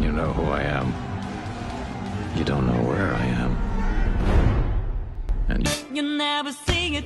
You know who I am. You don't know where I am. And You never see